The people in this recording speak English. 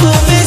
बातों में